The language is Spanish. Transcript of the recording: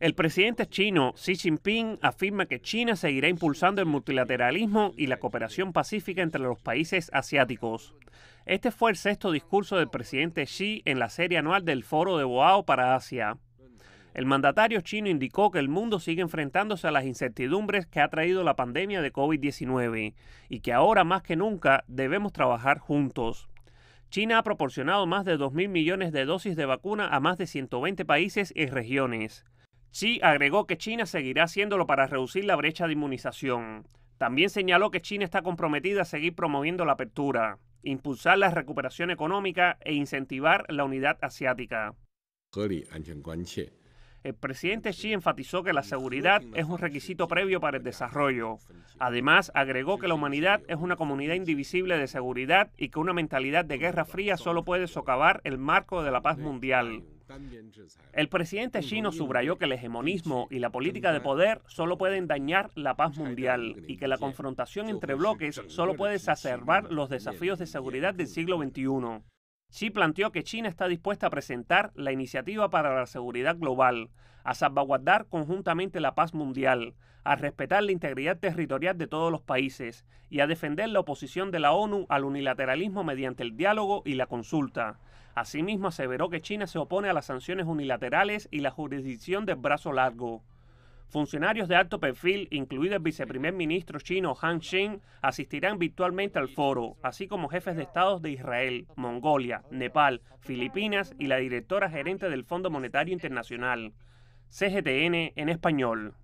El presidente chino Xi Jinping afirma que China seguirá impulsando el multilateralismo y la cooperación pacífica entre los países asiáticos. Este fue el sexto discurso del presidente Xi en la serie anual del Foro de Boao para Asia. El mandatario chino indicó que el mundo sigue enfrentándose a las incertidumbres que ha traído la pandemia de COVID-19 y que ahora más que nunca debemos trabajar juntos. China ha proporcionado más de 2.000 millones de dosis de vacuna a más de 120 países y regiones. Xi agregó que China seguirá haciéndolo para reducir la brecha de inmunización. También señaló que China está comprometida a seguir promoviendo la apertura, impulsar la recuperación económica e incentivar la unidad asiática. El presidente Xi enfatizó que la seguridad es un requisito previo para el desarrollo. Además, agregó que la humanidad es una comunidad indivisible de seguridad y que una mentalidad de guerra fría solo puede socavar el marco de la paz mundial. El presidente chino subrayó que el hegemonismo y la política de poder solo pueden dañar la paz mundial y que la confrontación entre bloques solo puede exacerbar los desafíos de seguridad del siglo XXI. Xi planteó que China está dispuesta a presentar la iniciativa para la seguridad global, a salvaguardar conjuntamente la paz mundial, a respetar la integridad territorial de todos los países y a defender la oposición de la ONU al unilateralismo mediante el diálogo y la consulta. Asimismo, aseveró que China se opone a las sanciones unilaterales y la jurisdicción del brazo largo. Funcionarios de alto perfil, incluido el viceprimer ministro chino Han Xin, asistirán virtualmente al foro, así como jefes de estados de Israel, Mongolia, Nepal, Filipinas y la directora gerente del Fondo Monetario Internacional. CGTN en español.